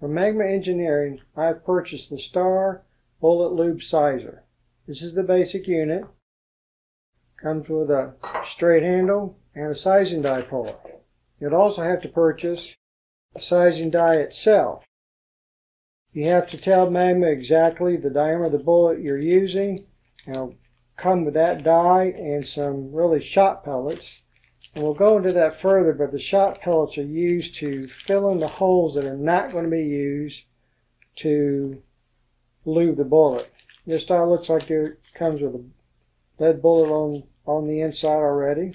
From Magma Engineering, I have purchased the Star Bullet Lube Sizer. This is the basic unit. Comes with a straight handle and a sizing die puller. You'd also have to purchase the sizing die itself. You have to tell Magma exactly the diameter of the bullet you're using. It'll come with that die and some really shot pellets. And we'll go into that further, but the shot pellets are used to fill in the holes that are not going to be used to lube the bullet. This style looks like it comes with a lead bullet on, on the inside already.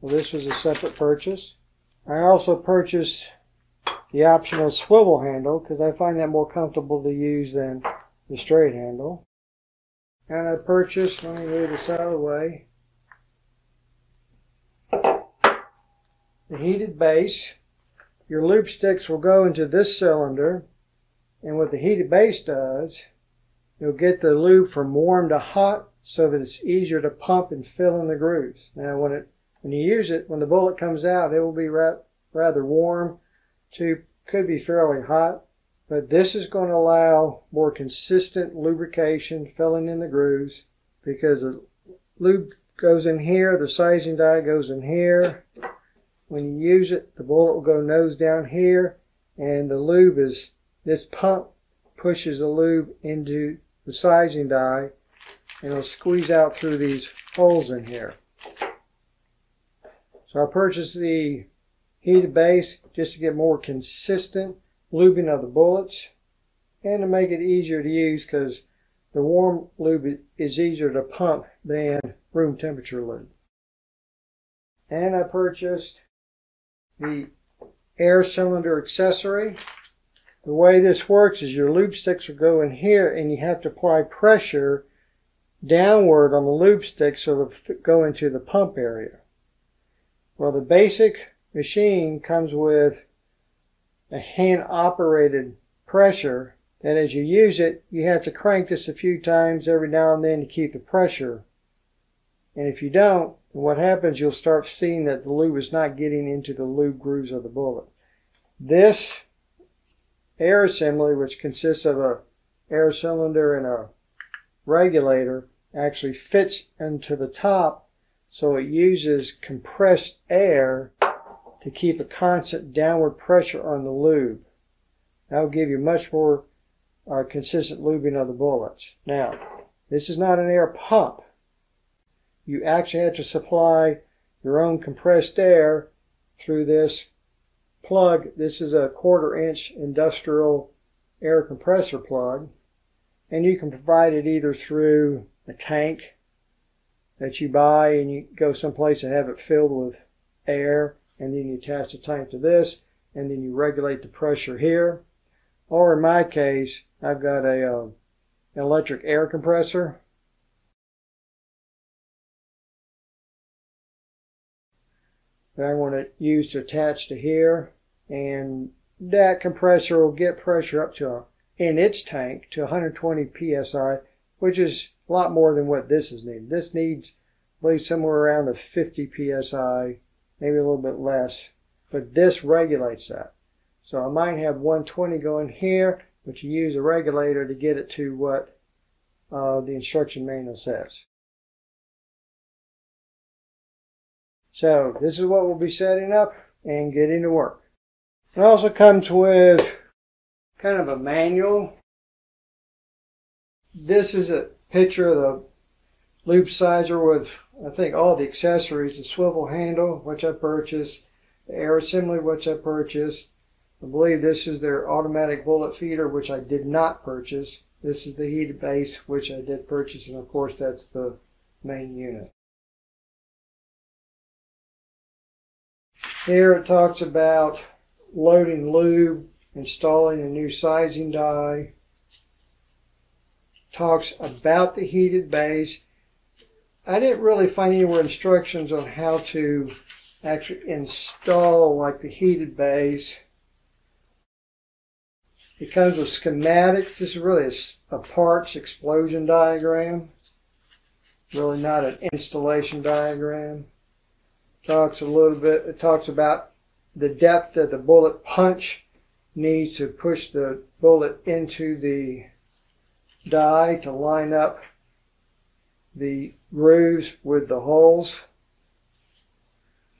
So this was a separate purchase. I also purchased the optional swivel handle because I find that more comfortable to use than the straight handle. And I purchased, let me move this out of the way, the heated base. Your lube sticks will go into this cylinder, and what the heated base does, you'll get the lube from warm to hot so that it's easier to pump and fill in the grooves. Now, when it when you use it, when the bullet comes out, it will be ra rather warm to could be fairly hot, but this is going to allow more consistent lubrication filling in the grooves because the lube goes in here, the sizing die goes in here, when you use it, the bullet will go nose down here, and the lube is, this pump pushes the lube into the sizing die, and it'll squeeze out through these holes in here. So I purchased the heated base just to get more consistent lubing of the bullets and to make it easier to use because the warm lube is easier to pump than room temperature lube. And I purchased the air cylinder accessory. The way this works is your lube sticks will go in here and you have to apply pressure downward on the lube stick so they'll go into the pump area. Well, the basic machine comes with a hand operated pressure that as you use it, you have to crank this a few times every now and then to keep the pressure. And if you don't, what happens, you'll start seeing that the lube is not getting into the lube grooves of the bullet. This air assembly, which consists of a air cylinder and a regulator, actually fits into the top so it uses compressed air to keep a constant downward pressure on the lube. That will give you much more uh, consistent lubing of the bullets. Now, this is not an air pump you actually have to supply your own compressed air through this plug. This is a quarter inch industrial air compressor plug. And you can provide it either through a tank that you buy and you go someplace and have it filled with air and then you attach the tank to this and then you regulate the pressure here. Or in my case, I've got a an electric air compressor that I want to use to attach to here. And that compressor will get pressure up to, in its tank, to 120 psi, which is a lot more than what this is needed. This needs, I believe, somewhere around the 50 psi, maybe a little bit less. But this regulates that. So I might have 120 going here, but you use a regulator to get it to what uh, the instruction manual says. So this is what we'll be setting up and getting to work. It also comes with kind of a manual. This is a picture of the lube sizer with, I think, all the accessories, the swivel handle, which I purchased, the air assembly, which I purchased. I believe this is their automatic bullet feeder, which I did not purchase. This is the heated base, which I did purchase, and of course that's the main unit. Here it talks about loading lube, installing a new sizing die, talks about the heated base. I didn't really find anywhere instructions on how to actually install like the heated base. It comes with schematics. This is really a, a parts explosion diagram. Really not an installation diagram talks a little bit, it talks about the depth of the bullet punch needs to push the bullet into the die to line up the grooves with the holes.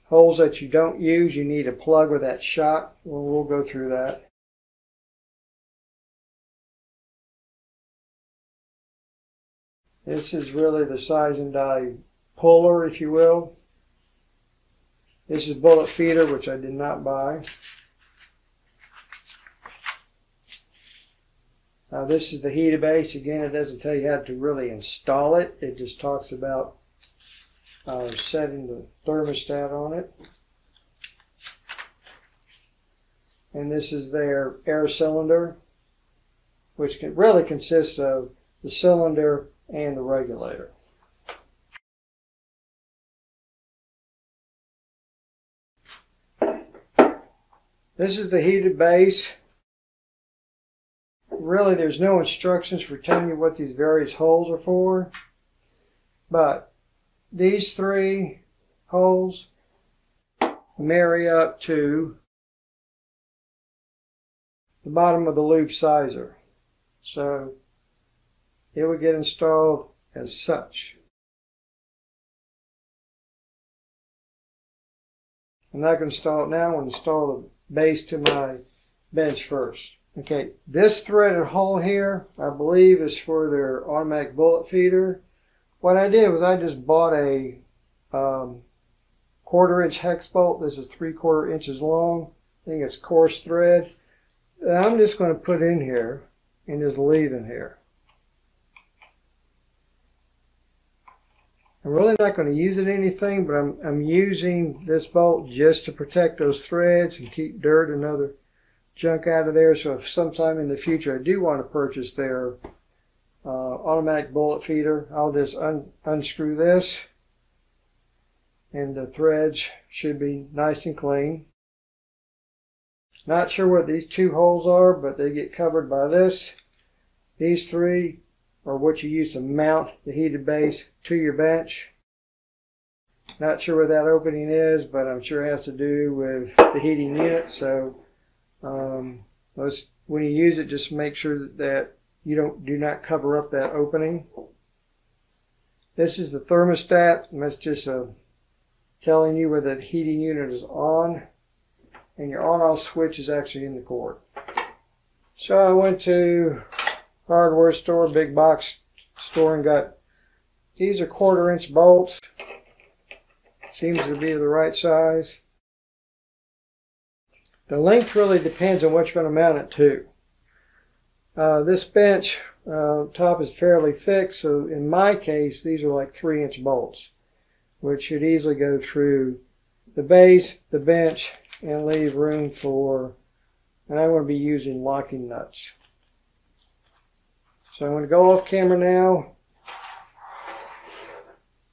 Holes that you don't use, you need a plug with that shot. Well, we'll go through that. This is really the size and die puller, if you will. This is bullet feeder, which I did not buy. Now this is the heater base. Again, it doesn't tell you how to really install it. It just talks about uh, setting the thermostat on it. And this is their air cylinder, which really consists of the cylinder and the regulator. This is the heated base. Really, there's no instructions for telling you what these various holes are for. But these three holes marry up to the bottom of the lube sizer. So it would get installed as such. I'm not going to install it now. Install the base to my bench first. Okay, this threaded hole here, I believe is for their automatic bullet feeder. What I did was I just bought a um, quarter inch hex bolt. This is three quarter inches long. I think it's coarse thread. And I'm just going to put in here and just leave in here. I'm really not going to use it anything, but I'm, I'm using this bolt just to protect those threads and keep dirt and other junk out of there. So if sometime in the future I do want to purchase their uh, automatic bullet feeder, I'll just un unscrew this and the threads should be nice and clean. Not sure what these two holes are, but they get covered by this. These three or what you use to mount the heated base to your bench. Not sure where that opening is, but I'm sure it has to do with the heating unit. So um, when you use it, just make sure that you don't do not cover up that opening. This is the thermostat, that's just uh, telling you whether the heating unit is on, and your on-off switch is actually in the cord. So I went to hardware store, big box store, and got these are quarter inch bolts. Seems to be the right size. The length really depends on what you're going to mount it to. Uh, this bench uh, top is fairly thick, so in my case, these are like three inch bolts, which should easily go through the base, the bench, and leave room for, and I'm going to be using locking nuts. So I'm going to go off camera now.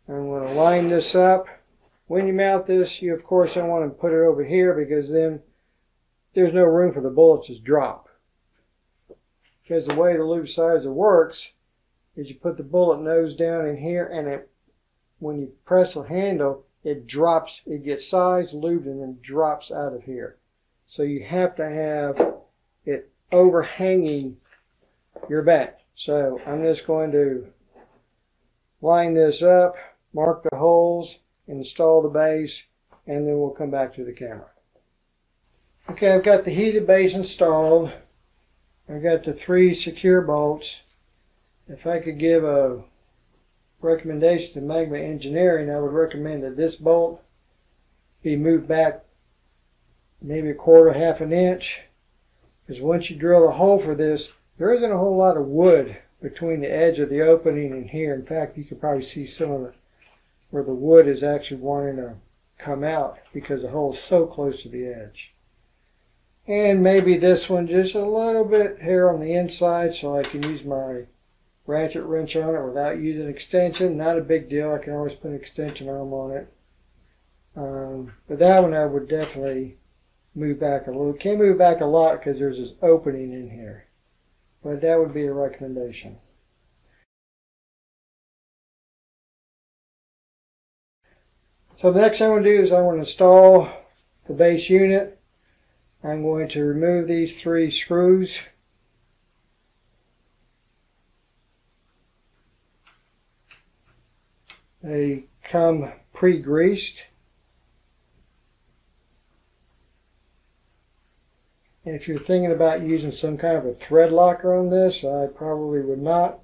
I'm going to line this up. When you mount this, you of course don't want to put it over here because then there's no room for the bullets to drop. Because the way the lube sizer works is you put the bullet nose down in here and it, when you press the handle, it drops, it gets sized, lubed, and then drops out of here. So you have to have it overhanging your back. So I'm just going to line this up, mark the holes, install the base, and then we'll come back to the camera. Okay, I've got the heated base installed. I've got the three secure bolts. If I could give a recommendation to Magma Engineering, I would recommend that this bolt be moved back maybe a quarter, half an inch. Because once you drill a hole for this, there isn't a whole lot of wood between the edge of the opening and here. In fact, you can probably see some of the where the wood is actually wanting to come out because the hole is so close to the edge. And maybe this one just a little bit here on the inside so I can use my ratchet wrench on it without using extension. Not a big deal. I can always put an extension arm on it. Um, but that one I would definitely move back a little. Can't move back a lot because there's this opening in here. But that would be a recommendation. So the next thing I'm going to do is I'm going to install the base unit. I'm going to remove these three screws. They come pre-greased. If you're thinking about using some kind of a thread locker on this, I probably would not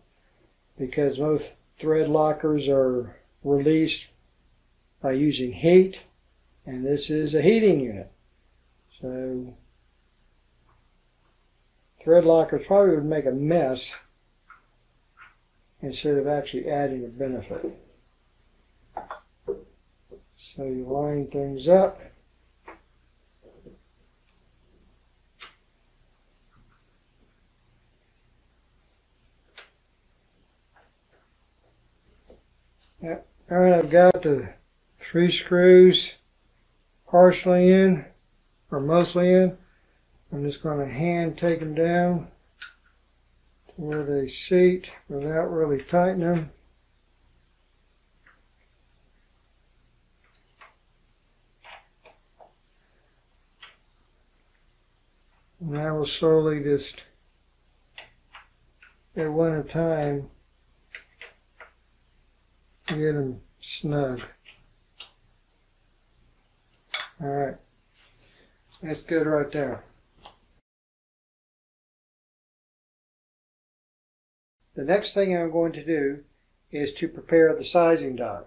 because most thread lockers are released by using heat and this is a heating unit. So thread lockers probably would make a mess instead of actually adding a benefit. So you line things up. All right, I've got the three screws partially in or mostly in. I'm just going to hand take them down to where they seat without really tightening them. And I will slowly just, at one at a time, get them snug. All right. That's good right there. The next thing I'm going to do is to prepare the sizing die.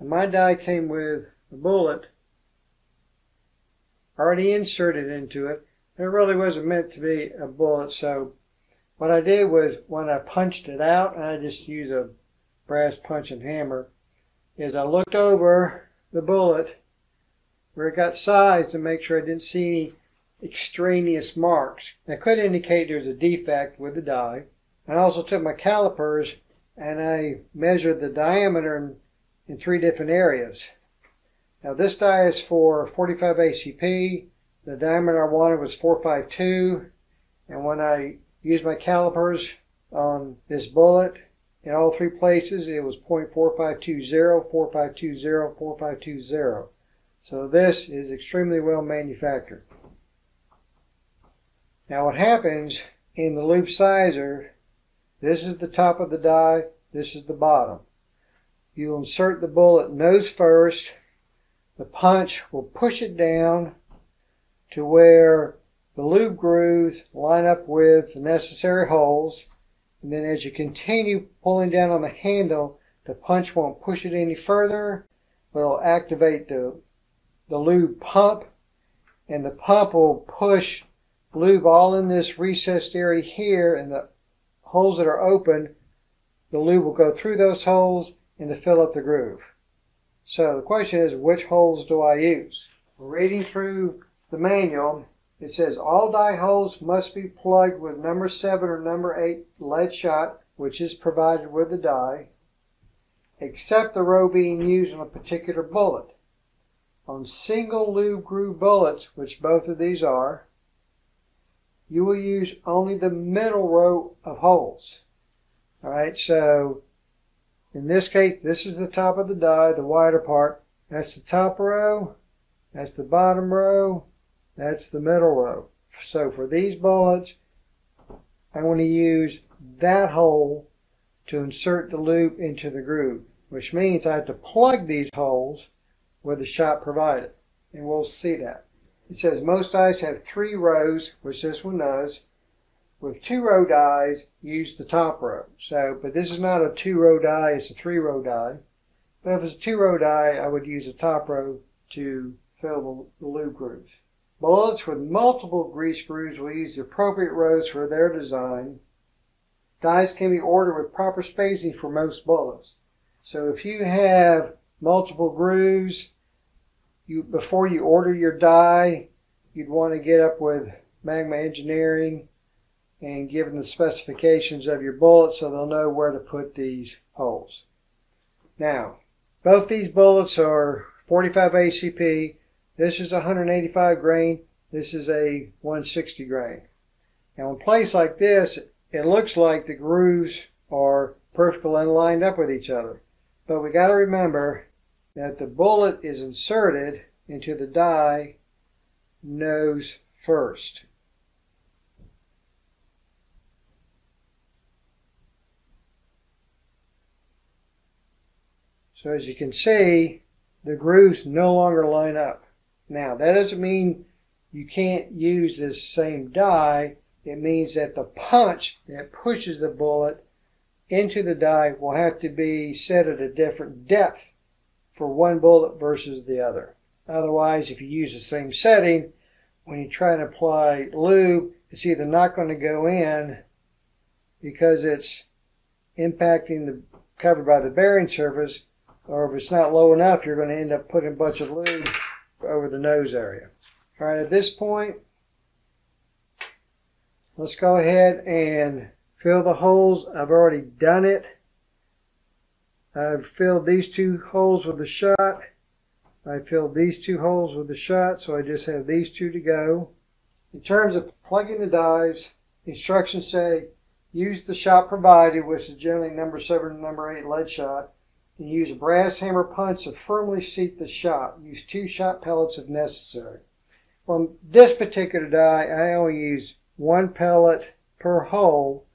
And my die came with a bullet already inserted into it. It really wasn't meant to be a bullet, so what I did was when I punched it out, I just used a brass punch and hammer, is I looked over the bullet where it got sized to make sure I didn't see any extraneous marks. That could indicate there's a defect with the die. I also took my calipers and I measured the diameter in, in three different areas. Now this die is for 45 ACP. The diameter I wanted was 452. And when I used my calipers on this bullet, in all three places, it was 0.4520, 4520, 4520. So this is extremely well manufactured. Now what happens in the lube sizer, this is the top of the die, this is the bottom. You'll insert the bullet nose first. The punch will push it down to where the lube grooves line up with the necessary holes. And then as you continue pulling down on the handle, the punch won't push it any further, but it'll activate the the lube pump and the pump will push lube all in this recessed area here and the holes that are open, the lube will go through those holes and to fill up the groove. So the question is, which holes do I use? Reading through the manual, it says all die holes must be plugged with number 7 or number 8 lead shot, which is provided with the die, except the row being used on a particular bullet on single lube groove bullets, which both of these are, you will use only the middle row of holes. All right, so in this case, this is the top of the die, the wider part. That's the top row, that's the bottom row, that's the middle row. So for these bullets, I want to use that hole to insert the lube into the groove, which means I have to plug these holes with the shot provided. And we'll see that. It says most dies have three rows, which this one does. With two row dies, use the top row. So, but this is not a two row die, it's a three row die. But if it's a two row die, I would use a top row to fill the, the lube grooves. Bullets with multiple grease grooves will use the appropriate rows for their design. Dies can be ordered with proper spacing for most bullets. So if you have multiple grooves. You before you order your die, you'd want to get up with Magma Engineering and give them the specifications of your bullet so they'll know where to put these holes. Now, both these bullets are 45 ACP. This is 185 grain. This is a 160 grain. Now, in a place like this, it looks like the grooves are perfectly lined up with each other. But we got to remember that the bullet is inserted into the die nose first. So as you can see, the grooves no longer line up. Now, that doesn't mean you can't use this same die. It means that the punch that pushes the bullet into the die will have to be set at a different depth for one bullet versus the other. Otherwise, if you use the same setting, when you try and apply lube, it's either not going to go in because it's impacting the covered by the bearing surface, or if it's not low enough, you're going to end up putting a bunch of lube over the nose area. All right, at this point, let's go ahead and fill the holes. I've already done it. I've filled these two holes with the shot. I filled these two holes with the shot, so I just have these two to go. In terms of plugging the dies, instructions say use the shot provided, which is generally number 7 and number 8 lead shot, use a brass hammer punch to firmly seat the shot. Use two shot pellets if necessary. On this particular die, I only use one pellet per hole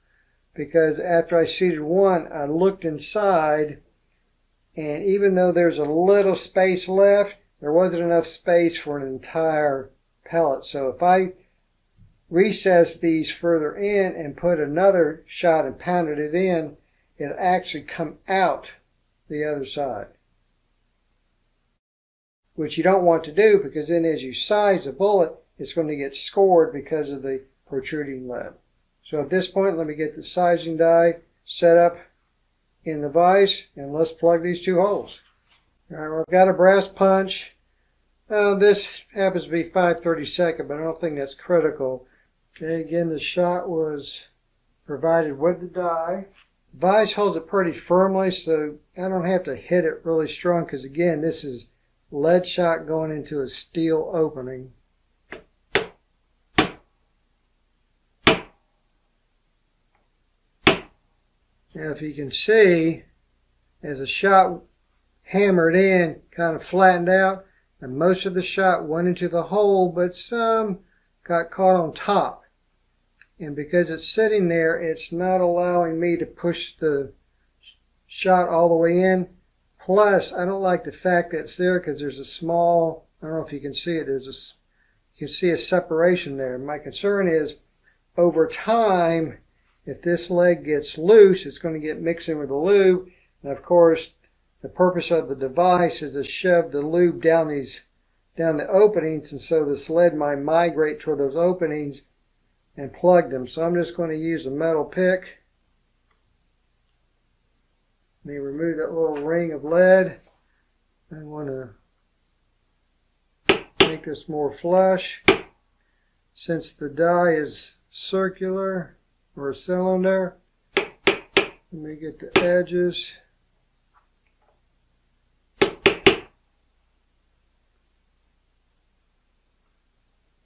because after I seated one, I looked inside and even though there's a little space left, there wasn't enough space for an entire pellet. So if I recess these further in and put another shot and pounded it in, it'll actually come out the other side. Which you don't want to do because then as you size the bullet, it's going to get scored because of the protruding lead. So at this point, let me get the sizing die set up in the vise and let's plug these two holes. All right, we've got a brass punch. Uh, this happens to be 532nd, but I don't think that's critical. Okay, again, the shot was provided with the die. Vise holds it pretty firmly, so I don't have to hit it really strong because, again, this is lead shot going into a steel opening. Now if you can see, as the shot hammered in, kind of flattened out, and most of the shot went into the hole, but some got caught on top. And because it's sitting there, it's not allowing me to push the shot all the way in. Plus, I don't like the fact that it's there because there's a small, I don't know if you can see it, there's a, you can see a separation there. My concern is over time, if this leg gets loose, it's going to get mixed in with the lube. And of course, the purpose of the device is to shove the lube down these down the openings, and so this lead might migrate toward those openings and plug them. So I'm just going to use a metal pick. Let me remove that little ring of lead. I want to make this more flush. Since the die is circular, or a cylinder. Let me get the edges.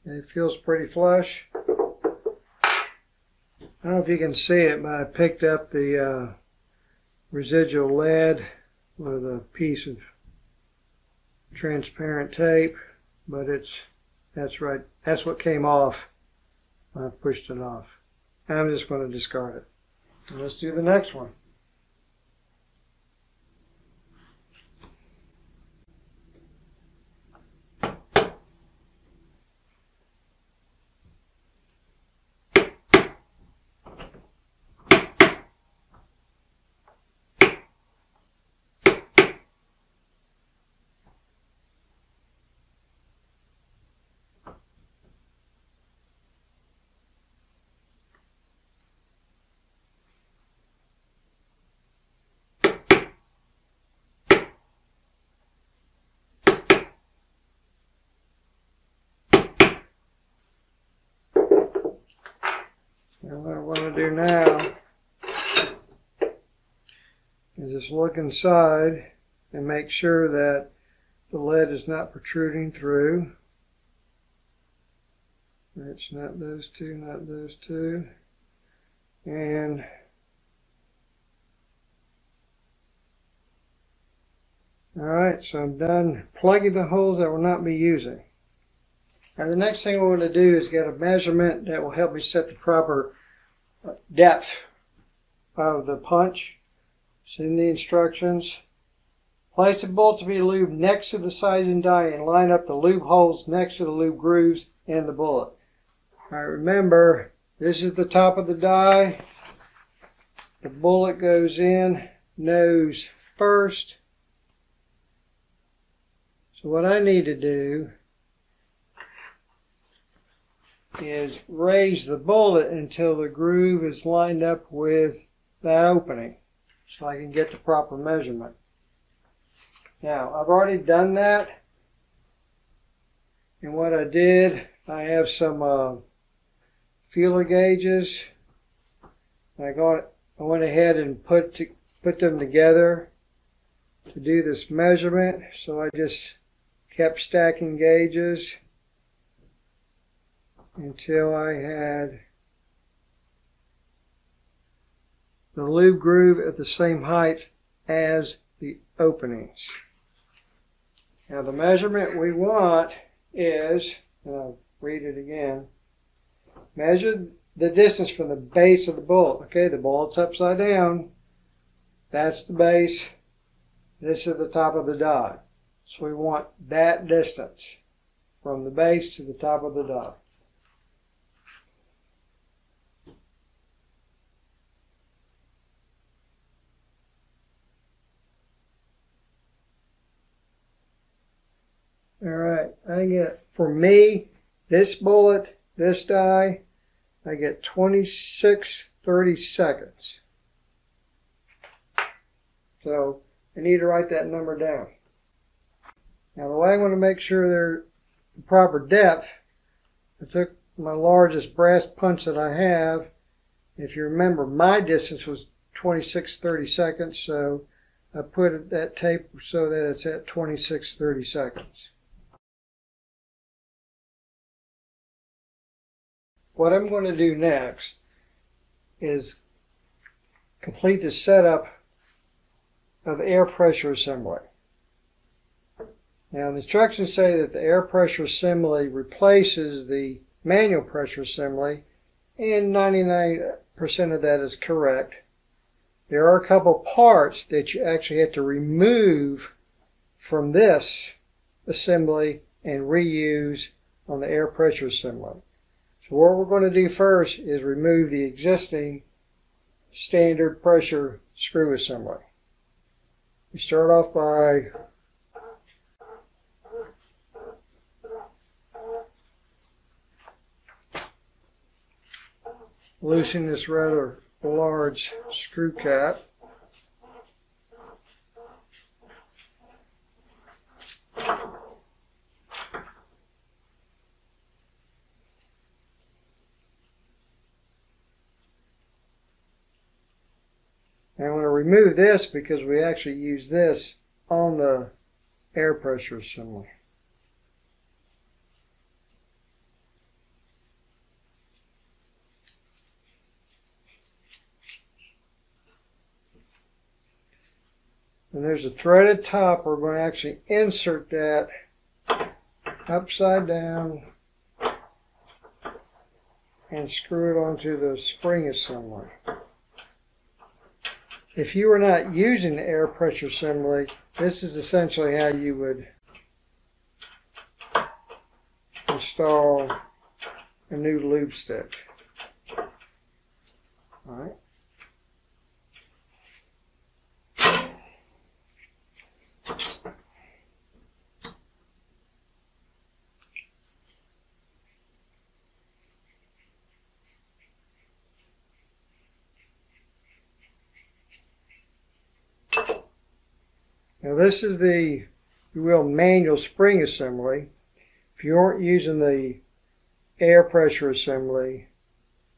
It feels pretty flush. I don't know if you can see it, but I picked up the uh, residual lead with a piece of transparent tape, but it's that's right. That's what came off I pushed it off. I'm just going to discard it. let's do the next one. And what I want to do now is just look inside and make sure that the lead is not protruding through. It's not those two, not those two. And Alright, so I'm done plugging the holes that will not be using. Now the next thing we want to do is get a measurement that will help me set the proper depth of the punch. It's in the instructions. Place the bolt to be lubed next to the sizing die and line up the lube holes next to the lube grooves in the bullet. All right, remember, this is the top of the die. The bullet goes in nose first. So what I need to do is raise the bullet until the groove is lined up with that opening so I can get the proper measurement. Now, I've already done that. And what I did, I have some uh, feeler gauges. I got, I went ahead and put to, put them together to do this measurement. So I just kept stacking gauges until I had the lube groove at the same height as the openings. Now the measurement we want is, and I'll read it again, measure the distance from the base of the bullet. Okay, the bullet's upside down. That's the base. This is the top of the dot. So we want that distance from the base to the top of the die. All right, I get, for me, this bullet, this die, I get 26 30 seconds. So I need to write that number down. Now the way I want to make sure they're the proper depth, I took my largest brass punch that I have. If you remember, my distance was 26 30 seconds, so I put that tape so that it's at 26 30 seconds. What I'm going to do next is complete the setup of air pressure assembly. Now the instructions say that the air pressure assembly replaces the manual pressure assembly and 99% of that is correct. There are a couple parts that you actually have to remove from this assembly and reuse on the air pressure assembly. So what we're going to do first is remove the existing standard pressure screw assembly. We start off by loosening this rather large screw cap. And This because we actually use this on the air pressure assembly. And there's a threaded top. We're going to actually insert that upside down and screw it onto the spring assembly. If you were not using the air pressure assembly, this is essentially how you would install a new lube stick. All right. Now this is the, you will, manual spring assembly. If you aren't using the air pressure assembly,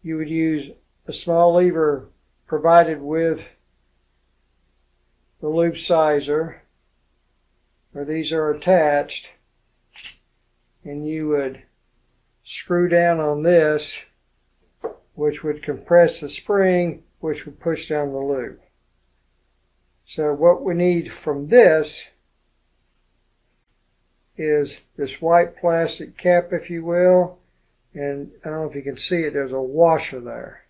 you would use a small lever provided with the lube sizer, where these are attached, and you would screw down on this, which would compress the spring, which would push down the lube. So what we need from this is this white plastic cap, if you will. And I don't know if you can see it, there's a washer there.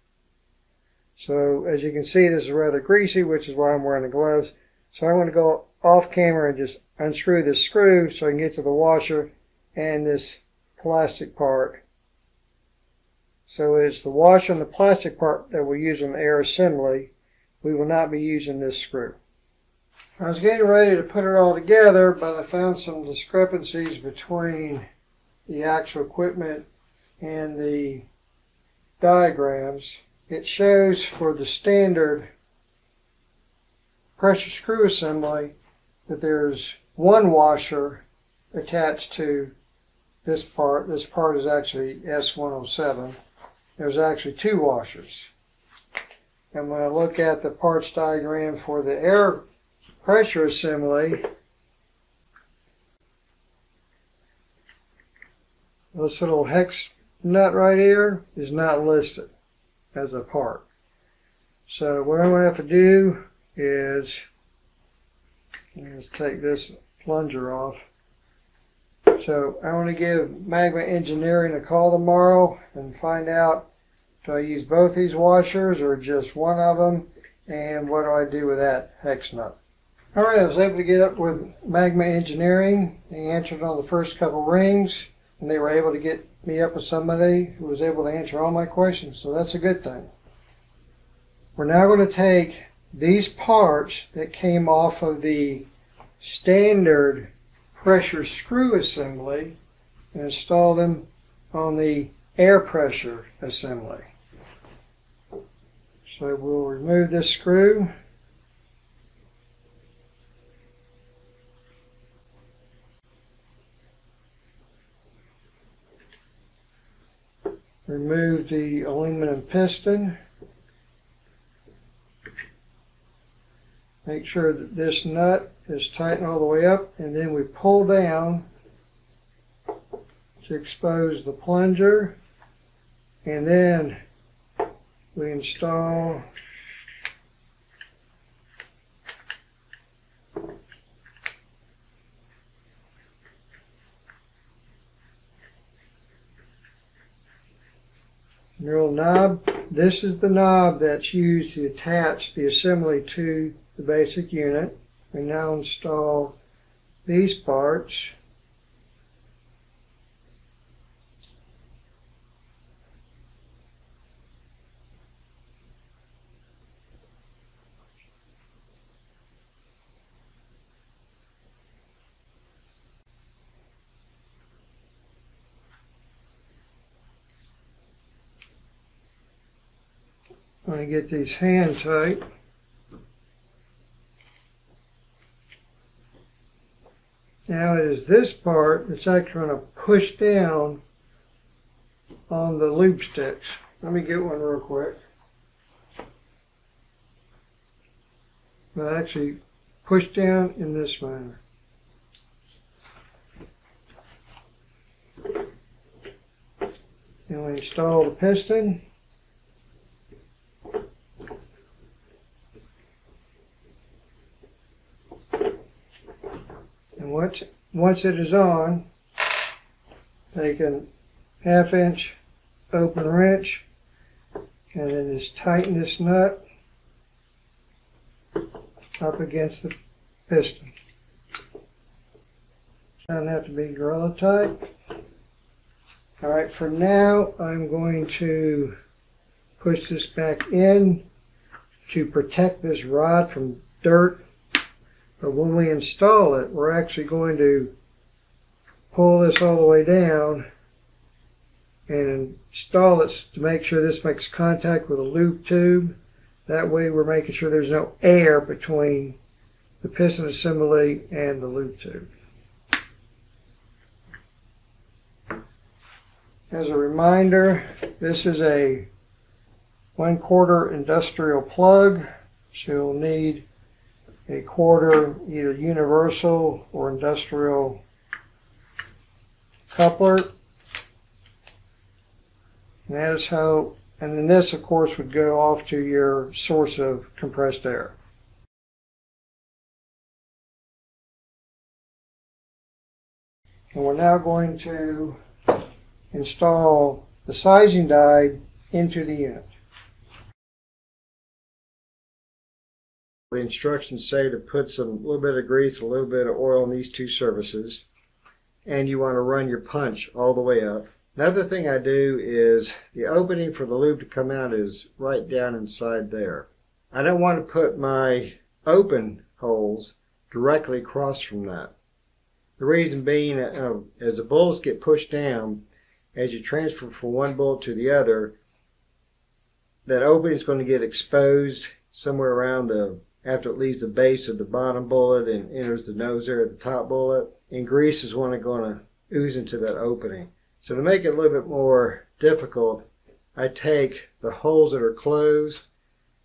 So as you can see, this is rather greasy, which is why I'm wearing the gloves. So I'm going to go off camera and just unscrew this screw so I can get to the washer and this plastic part. So it's the washer and the plastic part that we'll use on the air assembly. We will not be using this screw. I was getting ready to put it all together, but I found some discrepancies between the actual equipment and the diagrams. It shows for the standard pressure screw assembly that there's one washer attached to this part. This part is actually S107. There's actually two washers. And when I look at the parts diagram for the air pressure assembly, this little hex nut right here is not listed as a part. So what I'm going to have to do is let's take this plunger off. So I want to give Magma Engineering a call tomorrow and find out do I use both these washers or just one of them and what do I do with that hex nut. Alright, I was able to get up with Magma Engineering. They answered on the first couple rings and they were able to get me up with somebody who was able to answer all my questions, so that's a good thing. We're now going to take these parts that came off of the standard pressure screw assembly and install them on the air pressure assembly. So we'll remove this screw. Remove the aluminum piston. Make sure that this nut is tightened all the way up and then we pull down to expose the plunger and then we install Knurled knob. This is the knob that's used to attach the assembly to the basic unit. We now install these parts. Going to get these hands tight. Now it is this part that's actually going to push down on the lube sticks. Let me get one real quick. But actually push down in this manner. And we install the piston. And once, it is on, take a half inch open wrench and then just tighten this nut up against the piston. Doesn't have to be gorilla tight. Alright, for now I'm going to push this back in to protect this rod from dirt but when we install it, we're actually going to pull this all the way down and install it to make sure this makes contact with a lube tube. That way we're making sure there's no air between the piston assembly and the lube tube. As a reminder, this is a one quarter industrial plug. So you'll need a quarter either universal or industrial coupler. And that is how, and then this of course would go off to your source of compressed air. And we're now going to install the sizing die into the unit. The instructions say to put some little bit of grease, a little bit of oil on these two surfaces, and you want to run your punch all the way up. Another thing I do is the opening for the lube to come out is right down inside there. I don't want to put my open holes directly across from that. The reason being, uh, as the bullets get pushed down, as you transfer from one bullet to the other, that opening is going to get exposed somewhere around the after it leaves the base of the bottom bullet and enters the nose area of the top bullet. And grease is when it's going to ooze into that opening. So to make it a little bit more difficult, I take the holes that are closed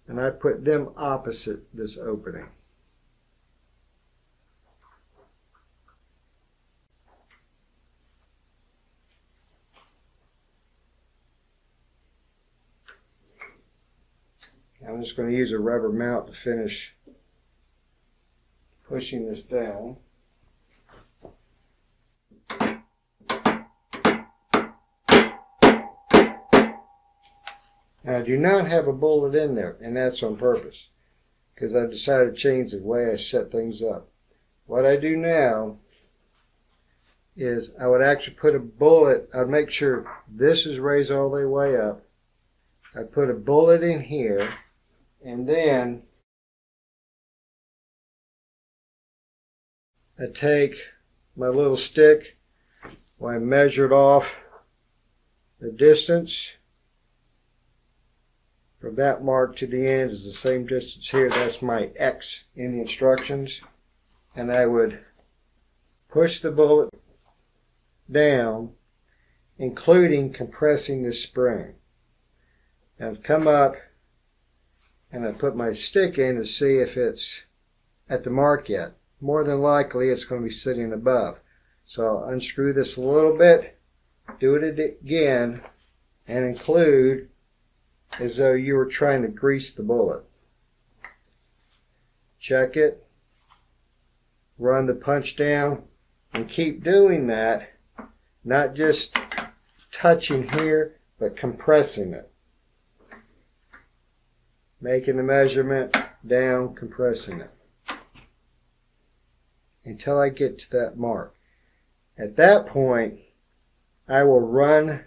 and I put them opposite this opening. I'm just going to use a rubber mount to finish pushing this down. Now, I do not have a bullet in there, and that's on purpose because I decided to change the way I set things up. What I do now is I would actually put a bullet, I'd make sure this is raised all the way up. I put a bullet in here and then I take my little stick, I measured off the distance from that mark to the end is the same distance here. That's my X in the instructions. And I would push the bullet down, including compressing the spring. And come up and I put my stick in to see if it's at the mark yet. More than likely it's going to be sitting above. So I'll unscrew this a little bit, do it again, and include as though you were trying to grease the bullet. Check it, run the punch down, and keep doing that, not just touching here, but compressing it. Making the measurement, down, compressing it. Until I get to that mark. At that point, I will run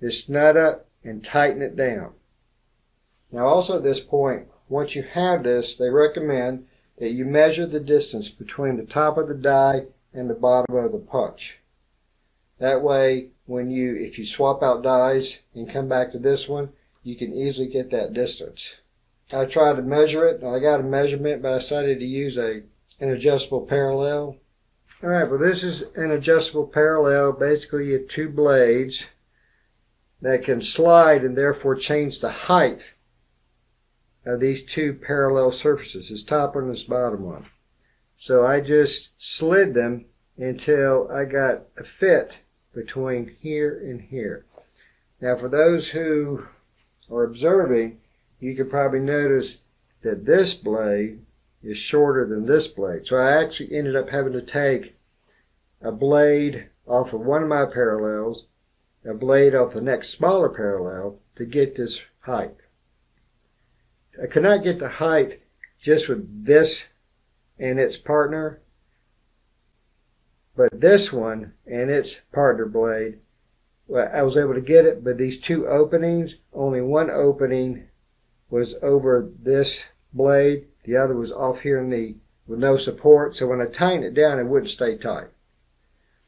this nut up and tighten it down. Now also at this point, once you have this, they recommend that you measure the distance between the top of the die and the bottom of the punch. That way, when you, if you swap out dies and come back to this one, you can easily get that distance. I tried to measure it, and I got a measurement, but I decided to use a an adjustable parallel. All right, well this is an adjustable parallel. Basically, you have two blades that can slide and therefore change the height of these two parallel surfaces, this top one and this bottom one. So I just slid them until I got a fit between here and here. Now for those who are observing, you could probably notice that this blade is shorter than this blade. So I actually ended up having to take a blade off of one of my parallels a blade off the next smaller parallel to get this height. I could not get the height just with this and its partner, but this one and its partner blade, I was able to get it, but these two openings, only one opening was over this blade, the other was off here in the, with no support, so when I tightened it down, it wouldn't stay tight.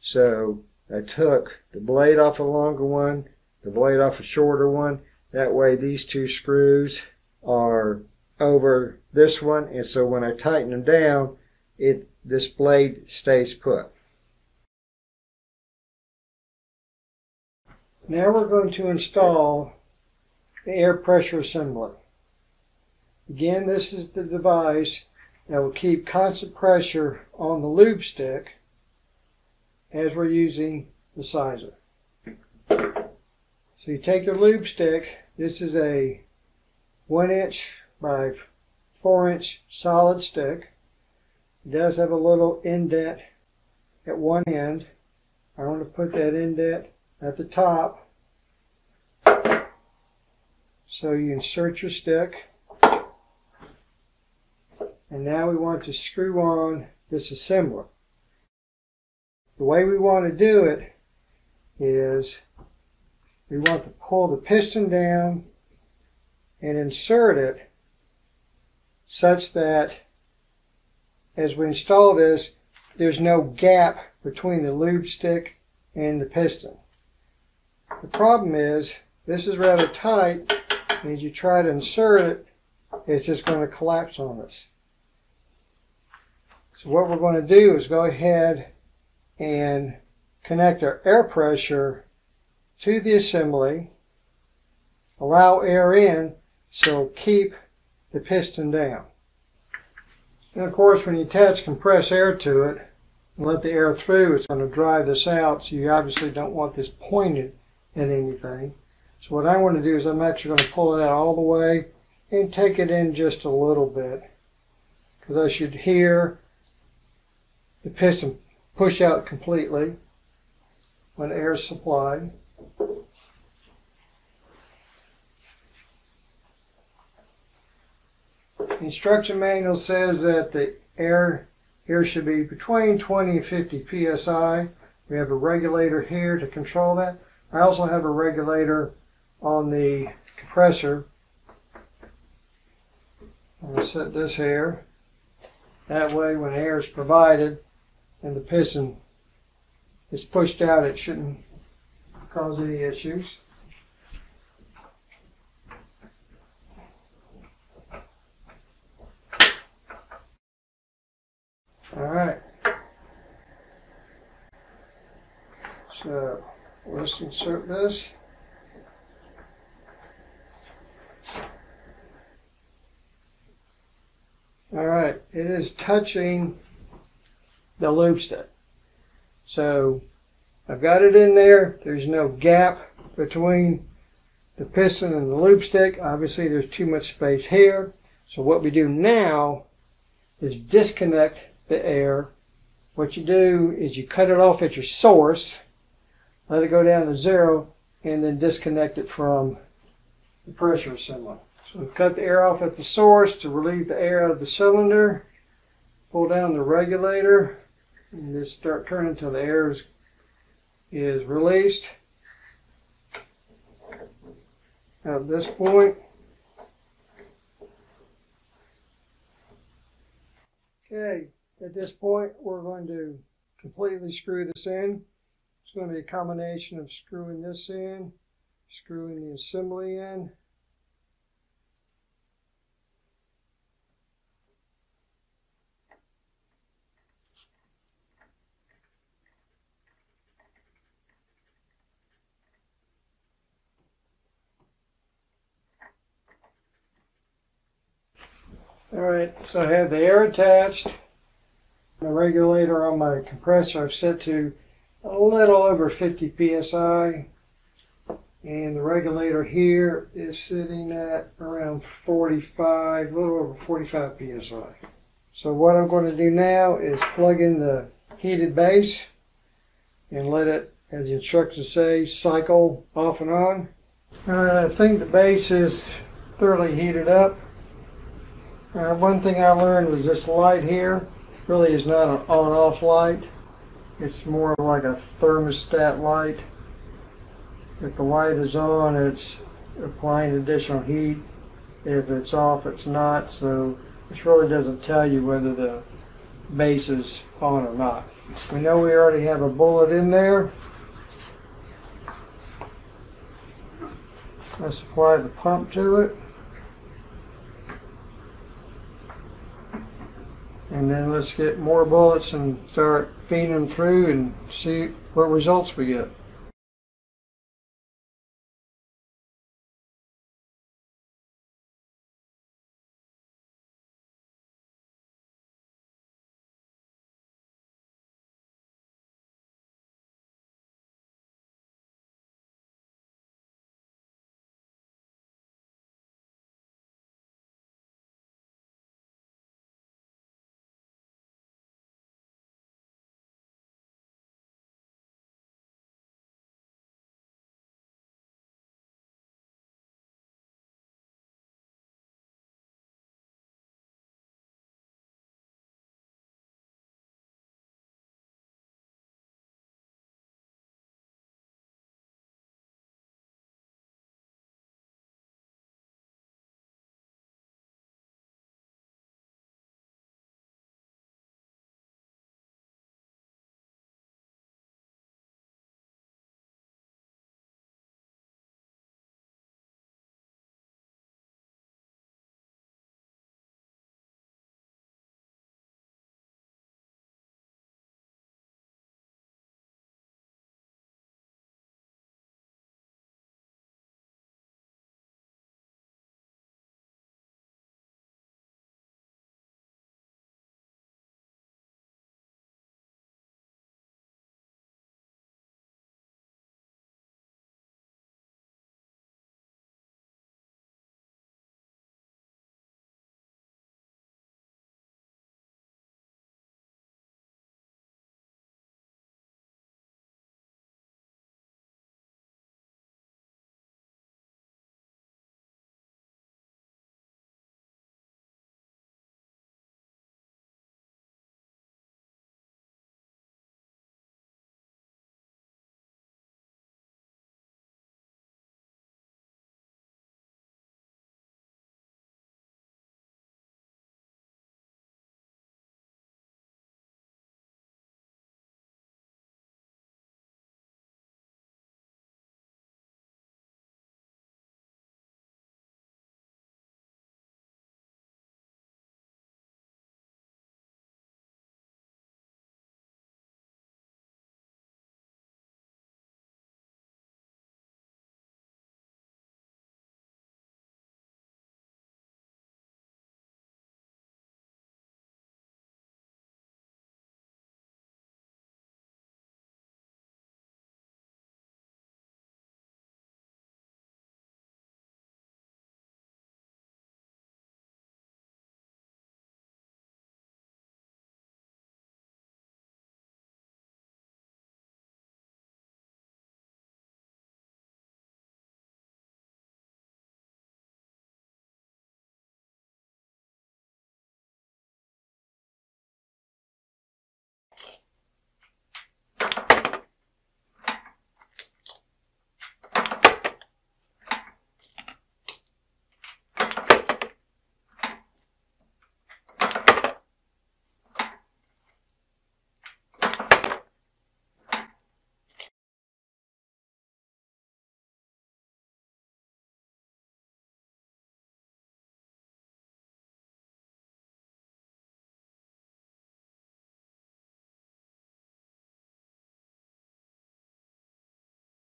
So I took the blade off a longer one, the blade off a shorter one. That way these two screws are over this one and so when I tighten them down it this blade stays put. Now we're going to install the air pressure assembly. Again this is the device that will keep constant pressure on the lube stick as we're using the sizer. So you take your lube stick, this is a one inch by four inch solid stick. It does have a little indent at one end. I want to put that indent at the top. So you insert your stick. And now we want to screw on this assembler. The way we want to do it is we want to pull the piston down and insert it such that as we install this, there's no gap between the lube stick and the piston. The problem is this is rather tight and as you try to insert it, it's just going to collapse on us. So what we're going to do is go ahead and connect our air pressure to the assembly, allow air in, so keep the piston down. And of course, when you attach compressed air to it and let the air through, it's going to dry this out, so you obviously don't want this pointed at anything. So what I want to do is I'm actually going to pull it out all the way and take it in just a little bit because I should hear the piston push out completely when air is supplied. The instruction manual says that the air here should be between 20 and 50 psi. We have a regulator here to control that. I also have a regulator on the compressor. I'm going to set this here. That way when air is provided and the piston is pushed out, it shouldn't cause any issues. All right. So let's insert this. All right, it is touching the lube stick. So I've got it in there. There's no gap between the piston and the lube stick. Obviously, there's too much space here. So what we do now is disconnect the air. What you do is you cut it off at your source, let it go down to zero, and then disconnect it from the pressure assembly. So cut the air off at the source to relieve the air out of the cylinder. Pull down the regulator and just start turning until the air is, is released. At this point, okay, at this point we're going to completely screw this in. It's going to be a combination of screwing this in, screwing the assembly in, All right, so I have the air attached. The regulator on my compressor I've set to a little over 50 psi. And the regulator here is sitting at around 45, a little over 45 psi. So what I'm going to do now is plug in the heated base and let it, as the instructions say, cycle off and on. Uh, I think the base is thoroughly heated up. Uh, one thing I learned was this light here really is not an on-off light. It's more like a thermostat light. If the light is on, it's applying additional heat. If it's off, it's not. So this really doesn't tell you whether the base is on or not. We know we already have a bullet in there. Let's apply the pump to it. And then let's get more bullets and start feeding them through and see what results we get.